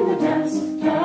in the dance.